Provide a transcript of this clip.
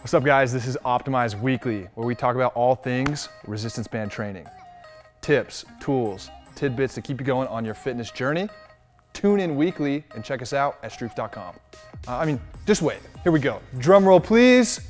What's up guys, this is Optimize Weekly, where we talk about all things resistance band training. Tips, tools, tidbits to keep you going on your fitness journey. Tune in weekly and check us out at Stroops.com. Uh, I mean, just wait, here we go. Drum roll please.